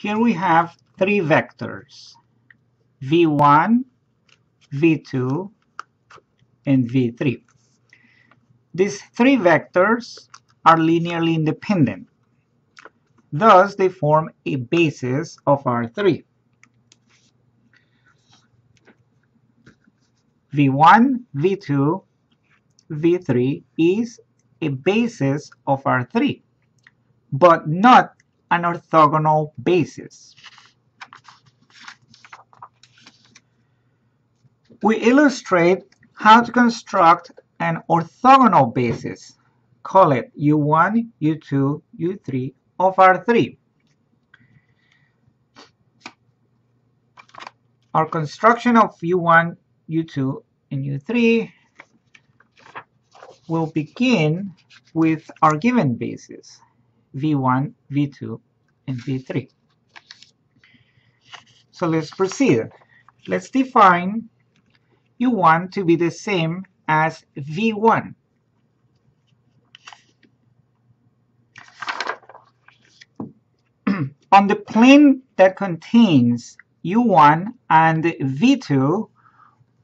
Here we have three vectors, v1, v2, and v3. These three vectors are linearly independent. Thus, they form a basis of R3. V1, V2, V3 is a basis of R3, but not an orthogonal basis. We illustrate how to construct an orthogonal basis. Call it U1, U2, U3 of R3. Our construction of U1, U2, and U3 will begin with our given basis, V1, V2, and V3. So let's proceed. Let's define U1 to be the same as V1. On the plane that contains U1 and V2,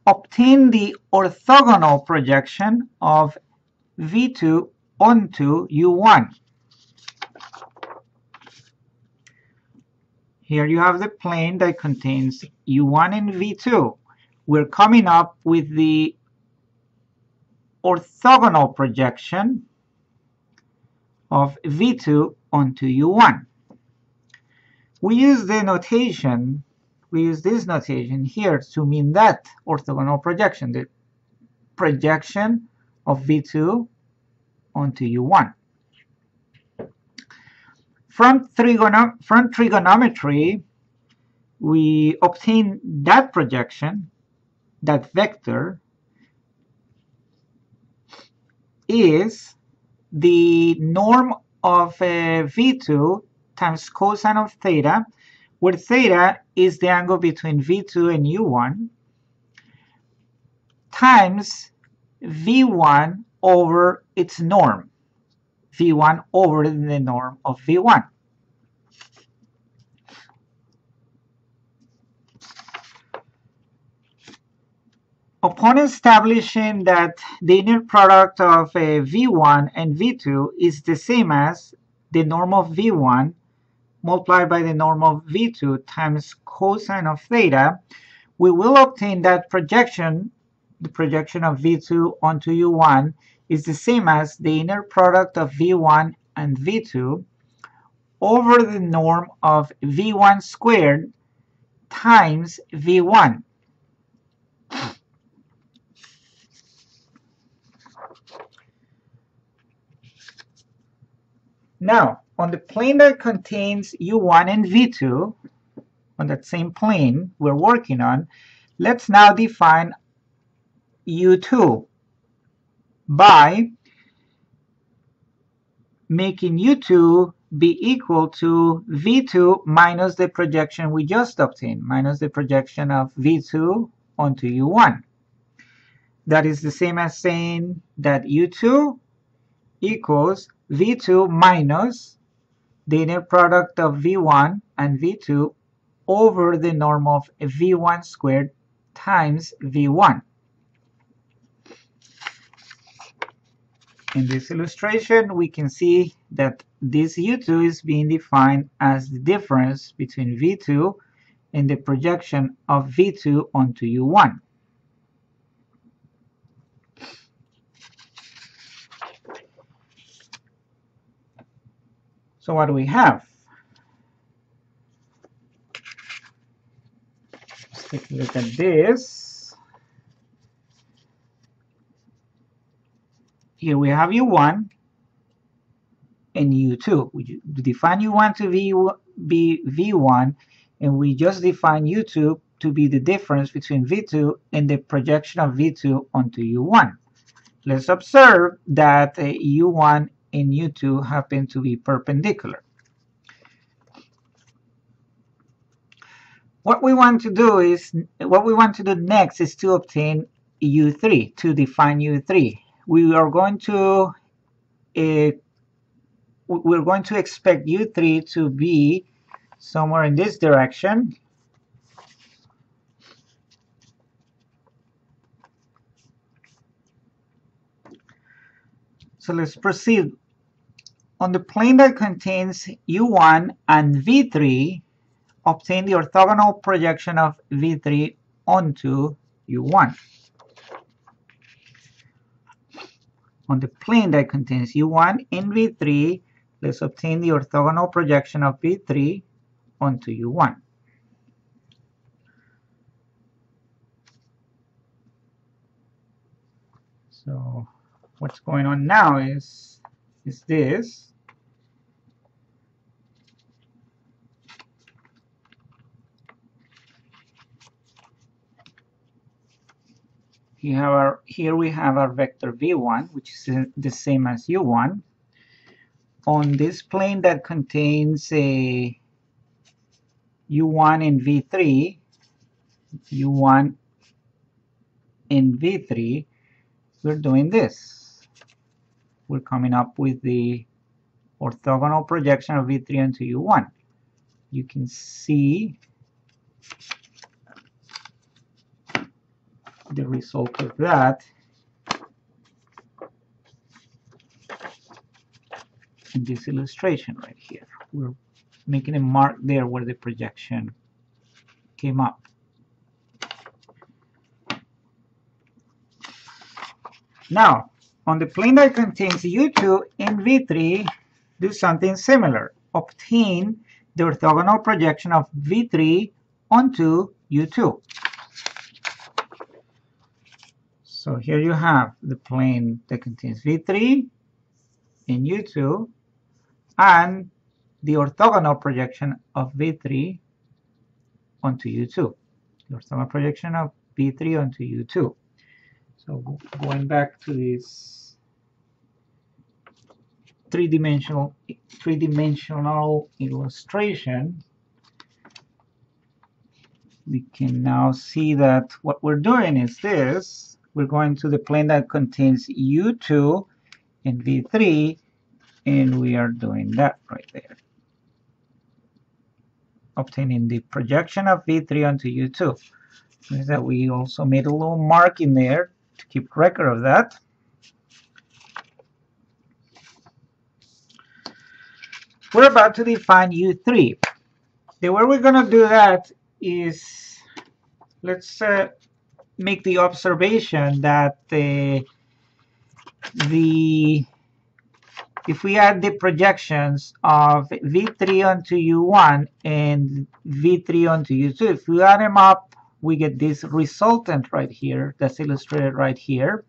obtain the orthogonal projection of V2 onto U1. Here you have the plane that contains U1 and V2. We're coming up with the orthogonal projection of V2 onto U1. We use the notation, we use this notation here to mean that orthogonal projection, the projection of V2 onto U1. From, trigono from trigonometry, we obtain that projection, that vector, is the norm of uh, V2 times cosine of theta, where theta is the angle between V2 and U1, times V1 over its norm, V1 over the norm of V1. Upon establishing that the inner product of a V1 and V2 is the same as the norm of V1 multiplied by the norm of V2 times cosine of theta, we will obtain that projection, the projection of V2 onto U1 is the same as the inner product of V1 and V2 over the norm of V1 squared times V1. Now, on the plane that contains U1 and V2, on that same plane we're working on, let's now define U2 by making U2 be equal to V2 minus the projection we just obtained, minus the projection of V2 onto U1. That is the same as saying that U2 equals V2 minus the inner product of V1 and V2 over the norm of V1 squared times V1. In this illustration, we can see that this U2 is being defined as the difference between V2 and the projection of V2 onto U1. So what do we have? Let's take a look at this. Here we have U1 and U2. We define U1 to be V1 and we just define U2 to be the difference between V2 and the projection of V2 onto U1. Let's observe that uh, U1 and U2 happen to be perpendicular. What we want to do is, what we want to do next is to obtain U3, to define U3. We are going to, uh, we're going to expect U3 to be somewhere in this direction. So let's proceed. On the plane that contains U1 and V3, obtain the orthogonal projection of V3 onto U1. On the plane that contains U1 and V3, let's obtain the orthogonal projection of V3 onto U1. So what's going on now is is this here, our, here we have our vector v1 which is the same as u1 on this plane that contains a u1 and v3 u1 and v3 we're doing this. We're coming up with the orthogonal projection of V3 onto U1. You can see the result of that in this illustration right here. We're making a mark there where the projection came up. Now, on the plane that contains U2 and V3, do something similar. Obtain the orthogonal projection of V3 onto U2. So here you have the plane that contains V3 and U2 and the orthogonal projection of V3 onto U2. The orthogonal projection of V3 onto U2. So going back to this three-dimensional three-dimensional illustration, we can now see that what we're doing is this. We're going to the plane that contains U2 and V3, and we are doing that right there. Obtaining the projection of V3 onto U2. Is that we also made a little mark in there to keep record of that. We're about to define U3. The way we're going to do that is, let's uh, make the observation that the, the if we add the projections of V3 onto U1 and V3 onto U2, if we add them up we get this resultant right here that's illustrated right here.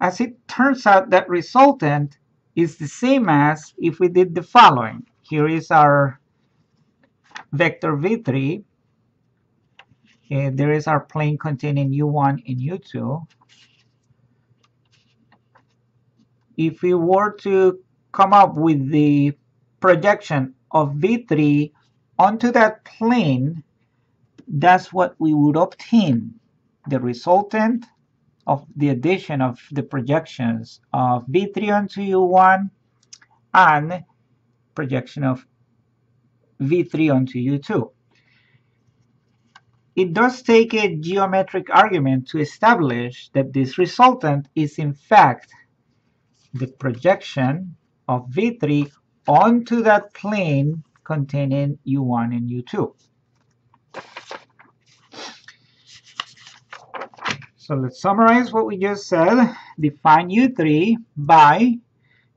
As it turns out, that resultant is the same as if we did the following. Here is our vector v3. And there is our plane containing u1 and u2. If we were to come up with the projection of v3 onto that plane, that's what we would obtain. The resultant of the addition of the projections of V3 onto U1 and projection of V3 onto U2. It does take a geometric argument to establish that this resultant is in fact the projection of V3 onto that plane containing U1 and U2. So let's summarize what we just said. Define U3 by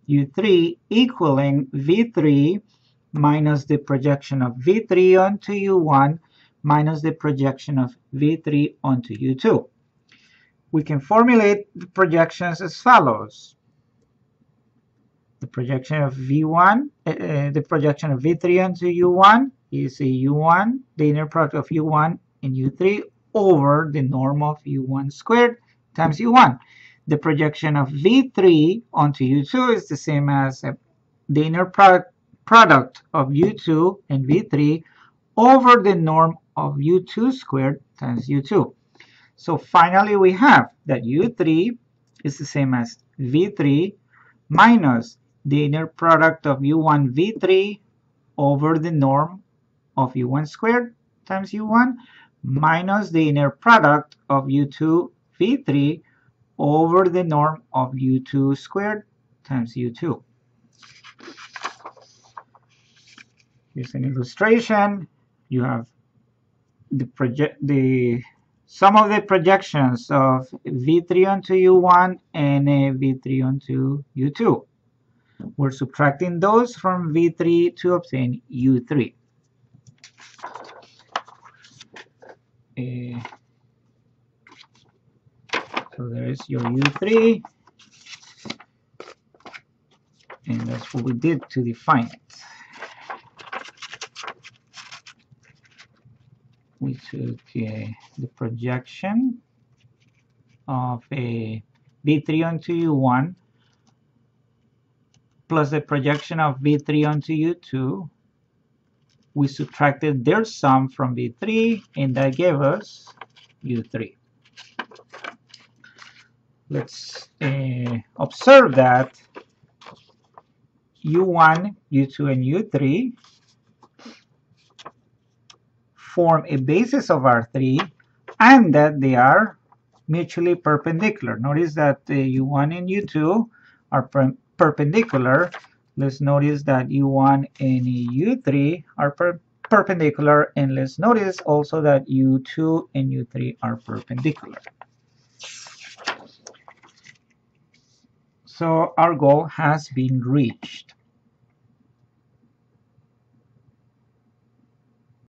U3 equaling V3 minus the projection of V3 onto U1 minus the projection of V3 onto U2. We can formulate the projections as follows. The projection of V1, uh, uh, the projection of V3 onto U1 is a U1, the inner product of U1 and U3 over the norm of u1 squared times u1. The projection of v3 onto u2 is the same as the inner product, product of u2 and v3 over the norm of u2 squared times u2. So finally we have that u3 is the same as v3 minus the inner product of u1 v3 over the norm of u1 squared times u1 minus the inner product of u2 v3 over the norm of u2 squared times u2. Here's an illustration. You have the project the sum of the projections of v3 onto u1 and v3 onto u2. We're subtracting those from v3 to obtain u3. Uh, so there's your u3 and that's what we did to define it. We took uh, the projection of a v3 onto u1 plus the projection of v3 onto u2 we subtracted their sum from v3 and that gave us u3 let's uh, observe that u1 u2 and u3 form a basis of R3 and that they are mutually perpendicular. Notice that uh, the U1 and U2 are per perpendicular. Let's notice that U1 and U3 are per perpendicular and let's notice also that U2 and U3 are perpendicular. So our goal has been reached.